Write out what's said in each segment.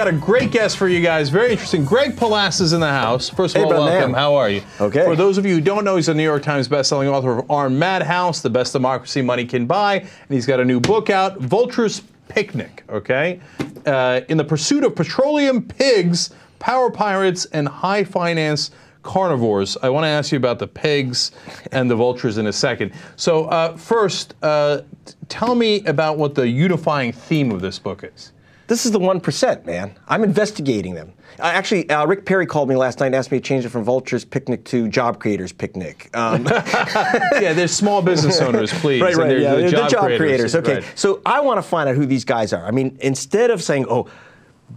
Got a great guest for you guys. Very interesting. Greg Palast is in the house. First of Hey, all, welcome. man. How are you? Okay. For those of you who don't know, he's a New York Times bestselling author of Armed Madhouse, The Best Democracy Money Can Buy, and he's got a new book out, Vulture's Picnic. Okay. Uh, in the pursuit of petroleum pigs, power pirates, and high finance carnivores. I want to ask you about the pigs and the vultures in a second. So uh, first, uh, tell me about what the unifying theme of this book is. This is the 1%, man. I'm investigating them. Uh, actually, uh, Rick Perry called me last night and asked me to change it from Vulture's Picnic to Job Creators Picnic. Um, yeah, there's small business owners, please. right, and right, there's yeah, the the job, creators. Okay, Right. so I want to find out who these guys are. I mean, instead of saying, oh,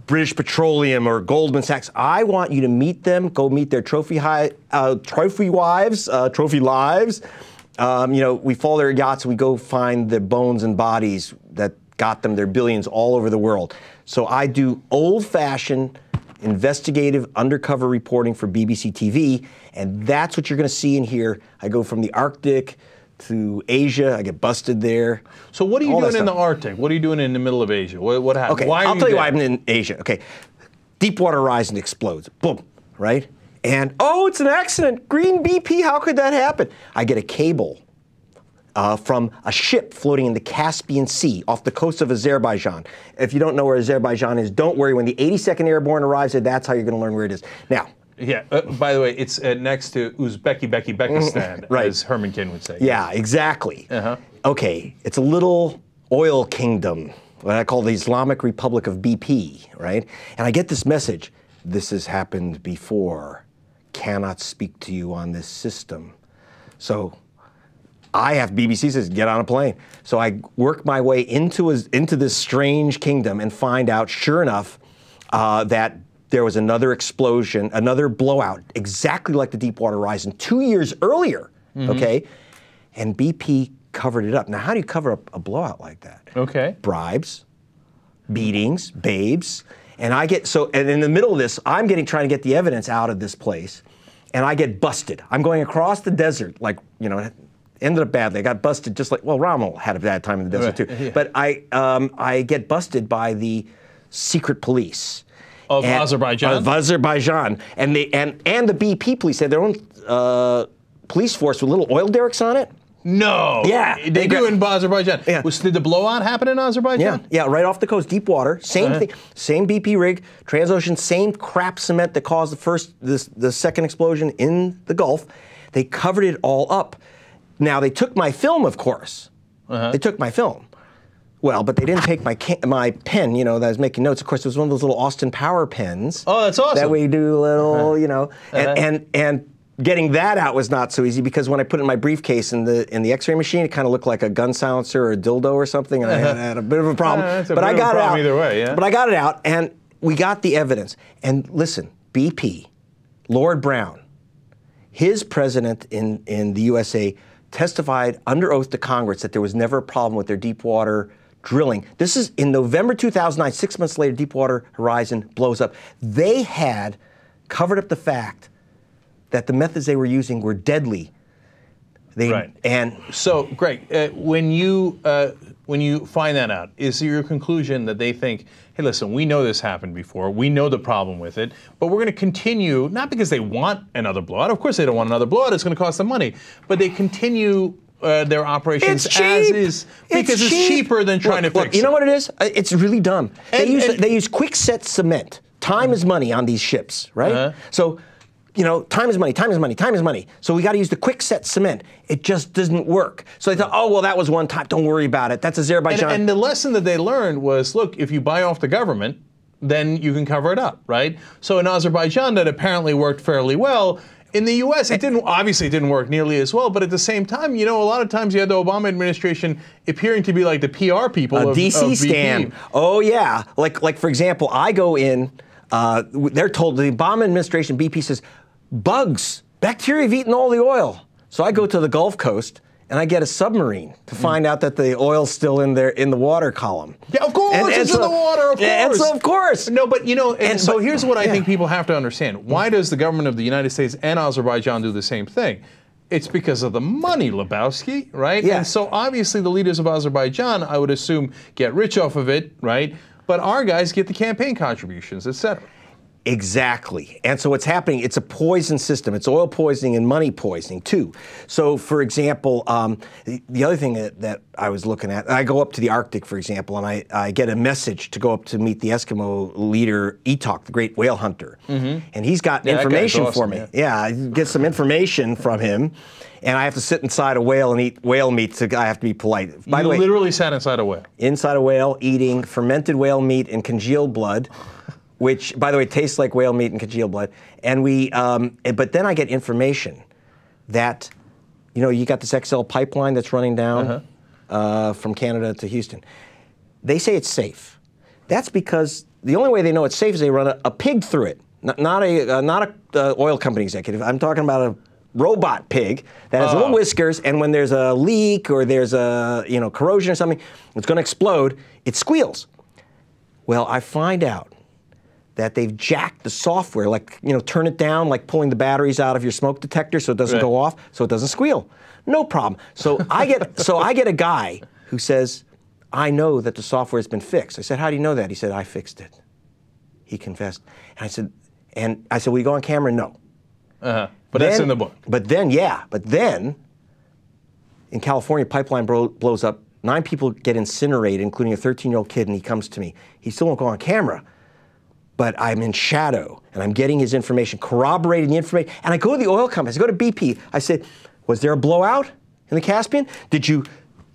British Petroleum or Goldman Sachs, I want you to meet them, go meet their trophy high, uh, trophy wives, uh, trophy lives. Um, you know, we follow their yachts and we go find the bones and bodies that got them their billions all over the world. So I do old-fashioned investigative undercover reporting for BBC TV, and that's what you're going to see in here. I go from the Arctic to Asia. I get busted there. So what are you doing in the. Arctic? What are you doing in the middle of Asia? What, what happened? Okay, why I'll tell you there? why I'm in Asia. Okay, Deepwater Horizon explodes. Boom, right? And oh, it's an accident. Green BP. How could that happen? I get a cable uh, from a ship floating in the Caspian Sea off the coast of Azerbaijan. If you don't know where Azerbaijan is, don't worry. When the 82nd Airborne arrives there, that's how you're going to learn where it is. Now, Yeah. Uh, by the way, it's uh, next to Uzbeki Beki Bekistan, Right. as Herman Cain would say. Yeah, exactly. Uh-huh. Okay, it's a little oil kingdom, what I call the Islamic Republic of BP, right? And I get this message this has happened before. Cannot speak to you on this system. So I have BBC says get on a plane. So I work my way into a, into this strange kingdom and find out, sure enough, uh, that there was another explosion, another blowout, exactly like the Deepwater Horizon, two years earlier. Okay, and BP covered it up. Now, how do you cover up a blowout like that? Okay. Bribes, beatings, babes, and I get so. And in the middle of this, I'm getting trying to get the evidence out of this place, and I get busted. I'm going across the desert, like you know. Ended up badly. I got busted just like well, Rommel had a bad time in the desert Right, too. yeah. But I um, I get busted by the secret police Of And- Azerbaijan? Of Azerbaijan, and they and and the BP police had their own uh, police force with little oil derricks on it. No. Yeah, They, they do in Azerbaijan. Yeah. Was, did the blowout happen in Yeah, Azerbaijan? yeah, right off the coast, deep water, same Uh-huh. thing, same BP rig, Transocean, same crap cement that caused the first, this, the second explosion in the Gulf. They covered it all up. Now they took my film, of course. Uh-huh. They took my film. Well, but they didn't take my ca- my pen, you know, that I was making notes. Of course, it was one of those little Austin Power pens. Oh, that's awesome. That we do little, Uh-huh. you know, and, Uh-huh. and and getting that out was not so easy because when I put it in my briefcase in the in the X-ray machine, it kind of looked like a gun silencer or a dildo or something, and I had, had a bit of a problem. Uh, but I got it out either way, yeah. But I got it out, and we got the evidence. And listen, BP, Lord Browne, his president in, in the USA testified under oath to Congress that there was never a problem with their deep water drilling. This is in November 2009, six months later, Deepwater Horizon blows up. They had covered up the fact that the methods they were using were deadly. They, Right. And So, Greg, uh, when you uh, when you find that out, is your conclusion that they think, hey, listen, we know this happened before, we know the problem with it, but we're going to continue not because they want another blowout. Of course, they don't want another blowout; it's going to cost them money, but they continue. Uh, their operations It's as is because it's, cheap. cheaper than trying Look, to look, fix You know what it is? It's really dumb. they use and- they use quickset cement. Time is money on these ships, right? Uh-huh. So, you know, time is money. Time is money. Time is money. So we got to use the quickset cement. It just doesn't work. So they thought, oh well, that was one time. Don't worry about it. That's And, Azerbaijan. and the lesson that they learned was, look, if you buy off the government, then you can cover it up, right? So in Azerbaijan, that apparently worked fairly well. In the U.S., it didn't. Obviously, it didn't work nearly as well. But at the same time, you know, a lot of times you had the Obama administration appearing to be like the PR people a of DC of stand. Oh yeah, like like for example, I go in. Uh, they're told the Obama administration BP says bugs, bacteria have eaten all the oil. So I go to the Gulf Coast and I get a submarine to mm. find out that the oil's still in there in the water column. Yeah, of course, it's in the water, of And course. so of course. No, but you know, and, And- so but- here's what I yeah. think people have to understand. Why does the government of the United States and Azerbaijan do the same thing? It's because of the money, Lebowski, right? Yeah. And so obviously the leaders of Azerbaijan, I would assume, get rich off of it, right? but our guys get the campaign contributions, et cetera. Exactly. And so what's happening, it's a poison system. It's oil poisoning and money poisoning too. So for example, um, the, the, other thing that, that, I was looking at, I go up to the Arctic, for example, and I, I, get a message to go up to meet the Eskimo leader, Etok, the great whale hunter. Mm-hmm. And he's got yeah, information awesome, for me. Yeah. yeah, I get some information from him. And I have to sit inside a whale and eat whale meat. So I have to be polite. By you the way, literally sat inside a whale. Inside a whale, eating fermented whale meat and congealed blood which, by the way, tastes like whale meat and congealed blood. And we, um, but then I get information that, you know, you got this XL pipeline that's running down uh-huh. uh, from Canada to Houston. They say it's safe. That's because the only way they know it's safe is they run a, a pig through it, not, not a uh, not a uh, oil company executive. I'm talking about a robot pig that has little oh. whiskers, and when there's a leak or there's a you know corrosion or something, it's going to explode. It squeals. Well, I find out that they've jacked the software, like, you know, turn it down, like pulling the batteries out of your smoke detector so it doesn't right. go off, so it doesn't squeal. No problem. So I get so I get a guy who says, I know that the software has been fixed. I said, How do you know that? He said, I fixed it. He confessed. And I said, and I said, Will you go on camera? No. Uh-huh. But then, that's in the book. But then, yeah, but then in California, pipeline bro- blows up. Nine people get incinerated, including a 13 year old kid, and he comes to me. He still won't go on camera but I'm in shadow and I'm getting his information, corroborating the information. And I go to the oil companies, I go to BP. I said, Was there a blowout in the Caspian? Did you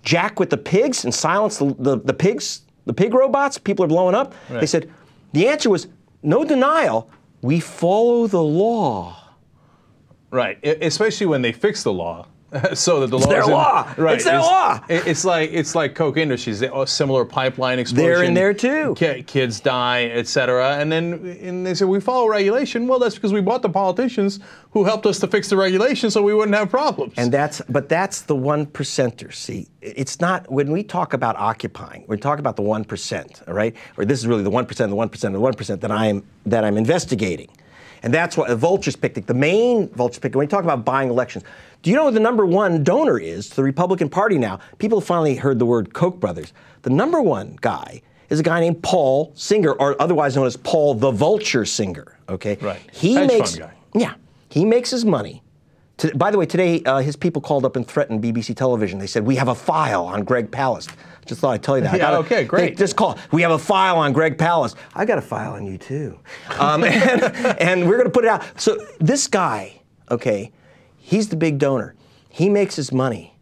jack with the pigs and silence the, the, the pigs, the pig robots? People are blowing up. Right. They said, The answer was no denial. We follow the law. Right, especially when they fix the law. so that the it's law their is law. right. It's their it's, law. It's like it's like Koch Industries. A oh, similar pipeline explosion. They're in there too. Kids die, etc. And then and they say we follow regulation. Well, that's because we bought the politicians who helped us to fix the regulation, so we wouldn't have problems. And that's but that's the one percenters. See, it's not when we talk about occupying. We're talking about the one percent. All right, or this is really the one percent, the one percent, the one percent that I'm that I'm investigating. And that's what the vultures picnic, the main vultures picnic, when you talk about buying elections, do you know who the number one donor is to the Republican Party now? People finally heard the word Koch brothers. The number one guy is a guy named Paul Singer, or otherwise known as Paul the Vulture Singer. Okay, right. He Hedge makes yeah, he makes his money. To, by the way, today uh, his people called up and threatened BBC television. They said we have a file on Greg Palast. Just thought I'd tell you that. yeah, gotta, okay, great. just call. We have a file on Greg Palast. I got a file on you too, um, and, and we're going to put it out. So this guy, okay, he's the big donor. He makes his money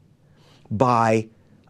by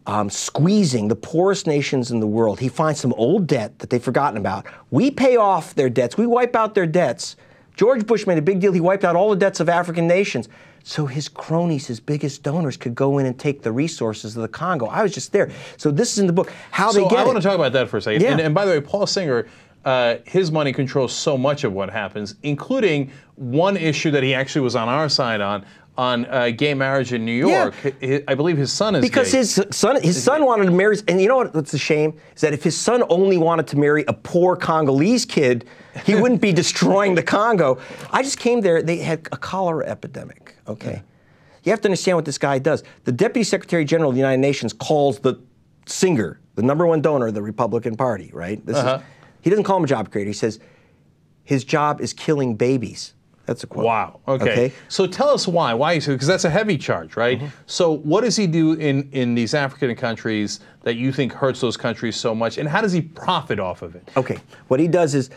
um, squeezing the poorest nations in the world. He finds some old debt that they've forgotten about. We pay off their debts. We wipe out their debts. George Bush made a big deal. He wiped out all the debts of African nations. So his cronies, his biggest donors, could go in and take the resources of the Congo. I was just there. So this is in the book. How so they get I it. want to talk about that for a second. Yeah. And, and by the way, Paul Singer, uh, his money controls so much of what happens, including one issue that he actually was on our side on, on uh, gay marriage in New York. Yeah. I believe his son is because gay. his son his son wanted to marry, and you know what? What's a shame is that if his son only wanted to marry a poor Congolese kid, he wouldn't be destroying the Congo. I just came there. They had a cholera epidemic. Okay, yeah. you have to understand what this guy does. The Deputy Secretary General of the United Nations calls the Singer the number one donor of the Republican Party. Right? This uh-huh. is, he doesn't call him a job creator. He says his job is killing babies. That's a quote. Wow. Okay. okay. So tell us why. Why? You say because that's a heavy charge, right? Mm-hmm. So what does he do in in these African countries that you think hurts those countries so much, and how does he profit off of it? Okay. What he does is.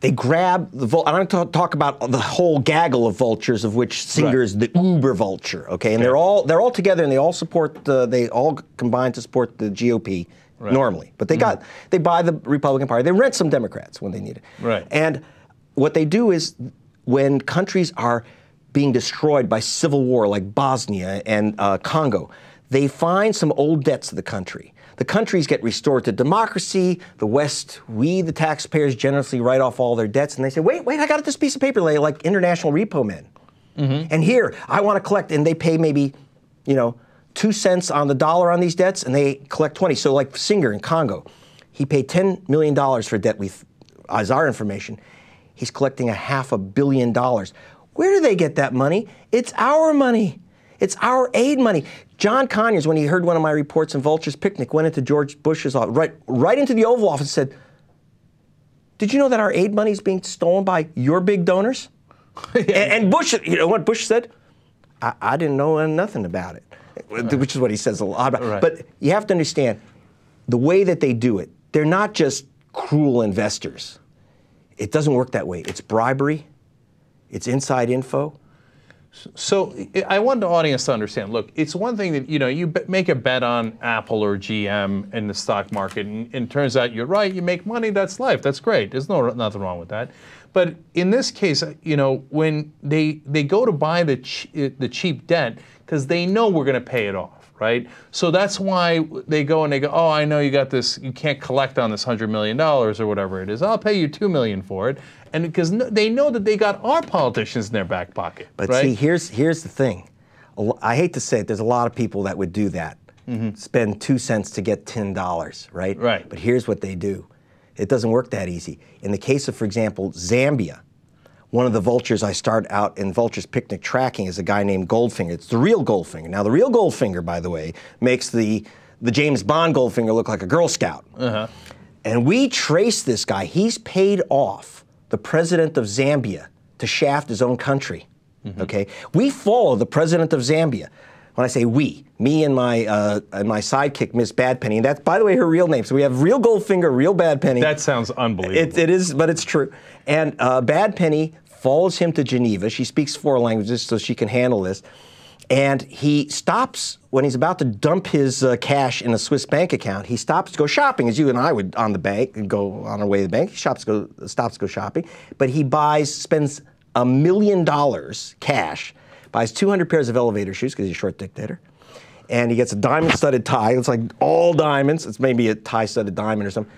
They grab the vul- I don't talk about the whole gaggle of vultures, of which Singer is right. the uber vulture. Okay, and okay. they're all they're all together, and they all support the, they all combine to support the GOP right. normally. But they mm got they buy the Republican Party. They rent some Democrats when they need it. Right. And what they do is when countries are being destroyed by civil war like Bosnia and uh, Congo, they find some old debts of the country. The countries get restored to democracy. The West, we, the taxpayers, generously write off all their debts, and they say, "Wait, wait, I got this piece of paper, like international repo men." Mm-hmm. And here, I want to collect, and they pay maybe, you know, two cents on the dollar on these debts, and they collect twenty. So, like Singer in Congo, he paid ten million dollars for debt with, as our information. He's collecting a half a billion dollars. Where do they get that money? It's our money. It's our aid money. John Conyers, when he heard one of my reports in Vulture's Picnic, went into George Bush's office, right, right into the Oval Office and said, Did you know that our aid money is being stolen by your big donors? and, and Bush, you know what Bush said? I, I didn't know uh, nothing about it, which is what he says a lot about. Right. But you have to understand the way that they do it, they're not just cruel investors. It doesn't work that way. It's bribery, it's inside info. So I- want the audience to understand. Look, it's one thing that you know you make a bet on Apple or GM in the stock market, and, it turns out you're right. You make money. That's life. That's great. There's no nothing wrong with that. But in this case, uh, you know, when they they go to buy the ch- uh, the cheap debt because they know we're going to pay it off, right? So that's why they go and they go, oh, I know you got this. You can't collect on this hundred million dollars or whatever it is. I'll pay you two million for it, and because no, they know that they got our politicians in their back pocket. But right? see, here's here's the thing. I hate to say it. There's a lot of people that would do that. Spend two cents to get ten dollars, right? Right. But here's what they do. It doesn't work that easy. In the case of, for example, Zambia, one of the vultures I start out in Vultures Picnic tracking is a guy named Goldfinger. It's the real Goldfinger. Now, the real Goldfinger, by the way, makes the the James Bond Goldfinger look like a Girl Scout. Uh -huh. And we trace this guy. He's paid off the president of Zambia to shaft his own country. Okay, we follow the president of Zambia. When I say we, me and my uh, and my sidekick, Miss Badpenny, and that's by the way her real name. So we have real Goldfinger, real Badpenny. That sounds unbelievable. It, it is, but it's true. And uh, Bad Penny follows him to Geneva. She speaks four languages, so she can handle this. And he stops when he's about to dump his uh, cash in a Swiss bank account. He stops to go shopping, as you and I would on the bank and go on our way to the bank. He shops, go, stops to go shopping, but he buys, spends a million dollars cash, buys 200 pairs of elevator shoes because he's a short dictator and he gets a diamond-studded tie. It's like all diamonds. It's maybe a tie-studded diamond or something.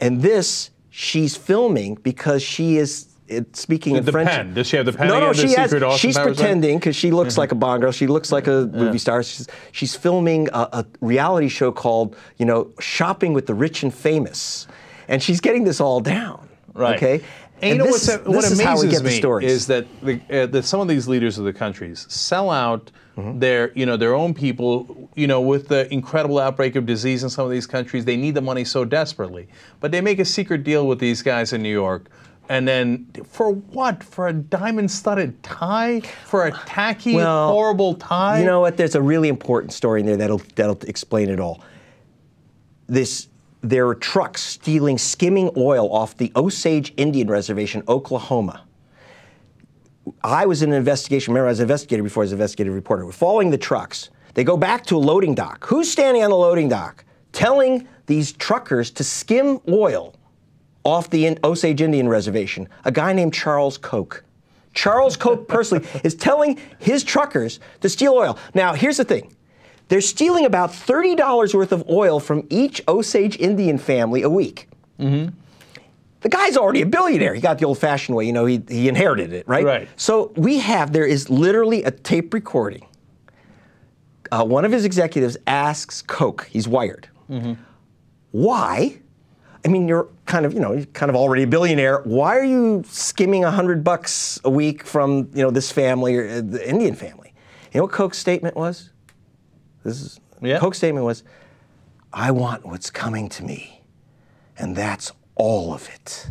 And this, she's filming because she is it, speaking in The French. pen. Does she have the pen No, no, again, the she has. secret Austin She's pretending because she looks like a Bond girl. She looks like a movie star. She's, she's filming a, a reality show called, you know, Shopping with the Rich and Famous, and she's getting this all down. Right. Okay. And, you know this, what's, what this is amazes how we get me the stories. is that, the, uh, that some of these leaders of the countries sell out Mm-hmm. their you know their own people. You know, with the incredible outbreak of disease in some of these countries, they need the money so desperately. But they make a secret deal with these guys in New York. And then for what? For a diamond-studded tie? For a tacky, Well, horrible tie? You know what? There's a really important story in there that'll that'll explain it all. This there are trucks stealing skimming oil off the Osage Indian Reservation, Oklahoma. I was in an investigation. Remember, I was an investigator before I was an investigative reporter. We're following the trucks. They go back to a loading dock. Who's standing on the loading dock telling these truckers to skim oil off the Osage Indian Reservation? A guy named Charles Koch. Charles Koch personally is telling his truckers to steal oil. Now, here's the thing. They're stealing about $30 worth of oil from each Osage Indian family a week. The guy's already a billionaire. He got the old fashioned way, you know, he, he inherited it, right? Right. So we have, there is literally a tape recording. Uh, one of his executives asks Koch, he's wired, why? I mean, you're kind of, you know, you're kind of already a billionaire. Why are you skimming a hundred bucks a week from, you know, this family or uh, the Indian family? You know what Koch's statement was? This is Yeah. Koch's statement was, "I want what's coming to me, and that's all of it."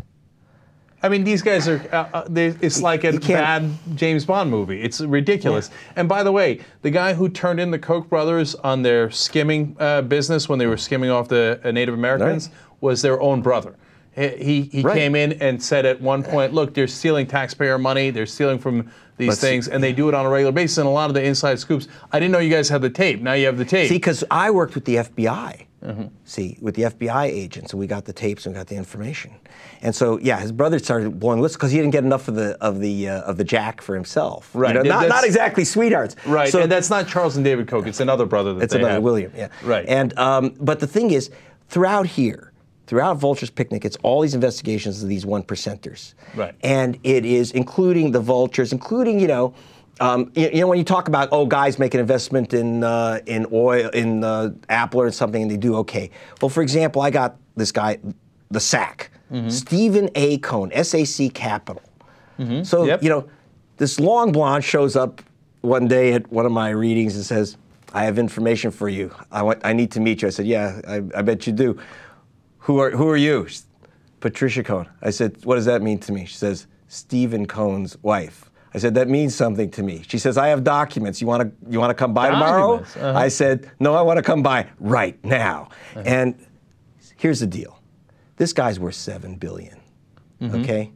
I mean, these guys are. Uh, uh, they, it's like a bad James Bond movie. It's ridiculous. And by the way, the guy who turned in the Koch brothers on their skimming uh, business when they were skimming off the uh, Native Americans was their own brother. He he, Right. came in and said at one point, "Look, they're stealing taxpayer money. They're stealing from these see- things, and they do it on a regular basis." And a lot of the inside scoops. I didn't know you guys had the tape. Now you have the tape. See, because I worked with the FBI. Mm-hmm. See, with the FBI agents, and we got the tapes and we got the information. And so, yeah, his brother started blowing whistles because he didn't get enough of the of the uh, of the jack for himself. You Right. know, not, not exactly sweethearts. right. So and that's not Charles and David Koch. It's another brother that it's another have. William. Yeah. Right. And um, but the thing is, throughout here, throughout Vulture's Picnic, it's all these investigations of these one percenters. Right. And it is including the vultures, including you know. Um, you, you know when you talk about oh guys make an investment in uh, in oil in uh, Apple or something and they do okay. Well, for example, I got this guy, the SAC, Mm-hmm. Stephen A. Cohen, SAC Capital. So Mm-hmm. Yep. you know, this long blonde shows up one day at one of my readings and says, "I have information for you. I want, I need to meet you." I said, "Yeah, I, I bet you do. Who are who are you?" She Patricia Cohen. I said, what does that mean to me? She says, Stephen Cohen's wife. I said, that means something to me. She says, I have documents. You want to you want to come by tomorrow? Uh-huh. I said, no, I want to come by right now. Uh-huh. And here's the deal. This guy's worth seven billion. Mm-hmm. Okay?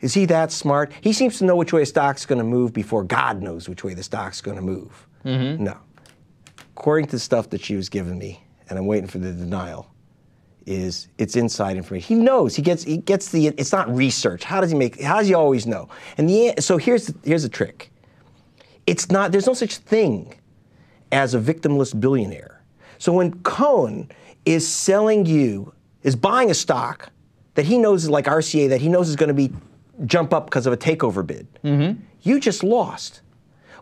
Is he that smart? He seems to know which way a stock's going to move before God knows which way the stock's going to move. Mm-hmm. No. According to the stuff that she was giving me, and I'm waiting for the denial, is it's inside information. He knows. He gets he gets the it's not research. How does he make how does he always know? And the so here's the, here's the trick. It's not there's no such thing as a victimless billionaire. So when Cohen is selling you is buying a stock that he knows is like RCA that he knows is going to be jump up because of a takeover bid, mm-hmm. you just lost.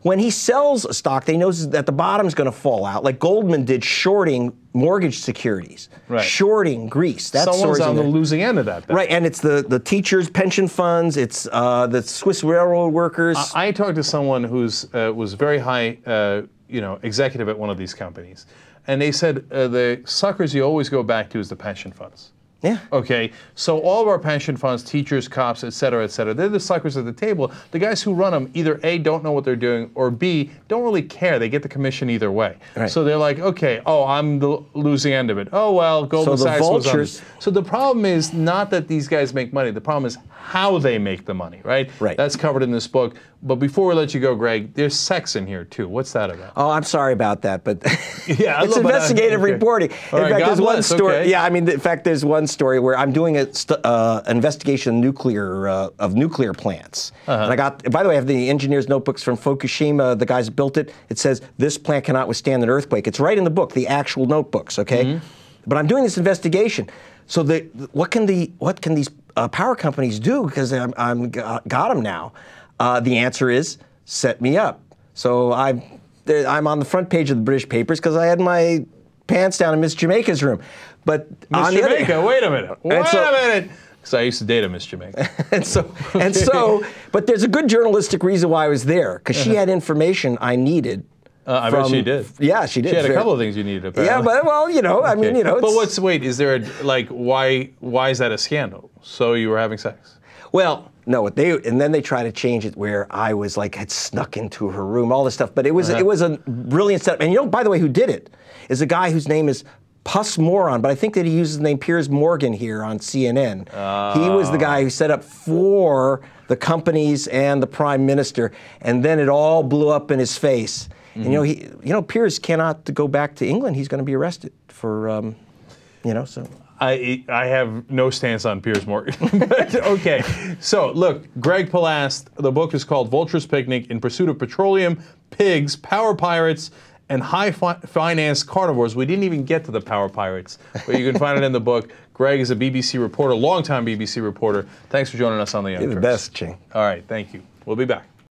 When he sells a stock that he knows that the bottom's going to fall out, like Goldman did shorting mortgage securities, Right. shorting Greece. That's Someone's on the losing end of that. Right, and it's the, the teachers' pension funds, it's uh, the Swiss railroad workers. I talked to someone who uh, was very high, uh, you know, executive at one of these companies, and they said uh, the suckers you always go back to is the pension funds. Yeah. Okay, so all of our pension funds, teachers, cops, et cetera, et cetera, they're the suckers at the table. The guys who run them either A, don't know what they're doing, or B, don't really care. They get the commission either way. Right. So they're like, okay, oh, I'm the losing end of it. Oh, well, Goldman the Sachs was on vultures-. So the problem is not that these guys make money. The problem is how they make the money, right? Right. That's covered in this book. But before we let you go, Greg, there's sex in here too. What's that about? Oh, I'm sorry about that, but Yeah, it's investigative Okay. reporting. All in right, fact, God there's one story. okay. Yeah, I mean, in fact, there's one story where I'm doing a st- uh, investigation of nuclear uh, of nuclear plants, Uh-huh. and I got. By the way, I have the engineers' notebooks from Fukushima. The guys that built it. It says this plant cannot withstand an earthquake. It's right in the book, the actual notebooks. Okay, Mm-hmm. but I'm doing this investigation. So the what can the what can these uh, power companies do? Because I'm, I'm got them now. Uh, the answer is set me up. So I'm I'm on the front page of the British papers because I had my pants down in Miss Jamaica's room. But Miss the other- Jamaica, wait a minute. Wait so- a minute. Because I used to date a Miss Jamaica. and so and so, but there's a good journalistic reason why I was there because she had information I needed. Uh, I bet she did. Yeah, she did. She had a couple of things you needed. Apparently. Yeah, but well, you know, I mean, you know. But what's wait? Is there a like why why is that a scandal? So you were having sex? Well, no, what they and then they try to change it where I was like had snuck into her room, all this stuff. But it was Uh-huh. it was a brilliant setup. And you know, by the way, who did it is a guy whose name is Puss Moron, but I think that he uses the name Piers Morgan here on CNN. He was the guy who set up for the companies and the prime minister, and then it all blew up in his face. And you know, he, you know, Piers cannot go back to England. He's going to be arrested for, um, you know, so. I I have no stance on Piers Morgan. but, okay, so look, Greg Palast. The book is called Vulture's Picnic: In Pursuit of Petroleum, Pigs, Power Pirates, and High fi- Finance Carnivores. We didn't even get to the Power Pirates, but you can find it in the book. Greg is a BBC reporter, longtime BBC reporter. Thanks for joining us on the Young You're the best, Cenk. All right, thank you. We'll be back.